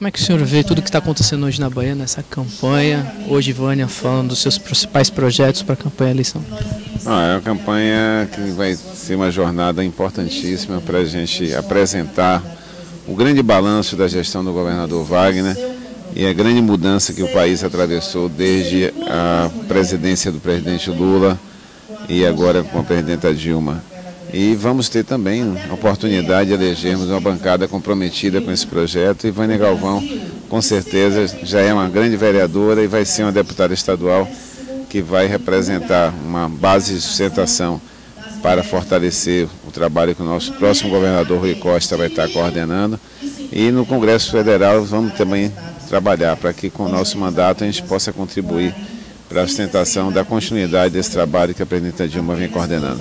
Como é que o senhor vê tudo que está acontecendo hoje na Bahia, nessa campanha? Hoje, Vânia falando dos seus principais projetos para a campanha eleição. Ah, é uma campanha que vai ser uma jornada importantíssima para a gente apresentar o grande balanço da gestão do governador Wagner e a grande mudança que o país atravessou desde a presidência do presidente Lula e agora com a presidenta Dilma. E vamos ter também a oportunidade de elegermos uma bancada comprometida com esse projeto. E Vânia Galvão, com certeza, já é uma grande vereadora e vai ser uma deputada estadual que vai representar uma base de sustentação para fortalecer o trabalho que o nosso próximo governador Rui Costa vai estar coordenando. E no Congresso Federal vamos também trabalhar para que com o nosso mandato a gente possa contribuir para a sustentação da continuidade desse trabalho que a presidenta Dilma vem coordenando.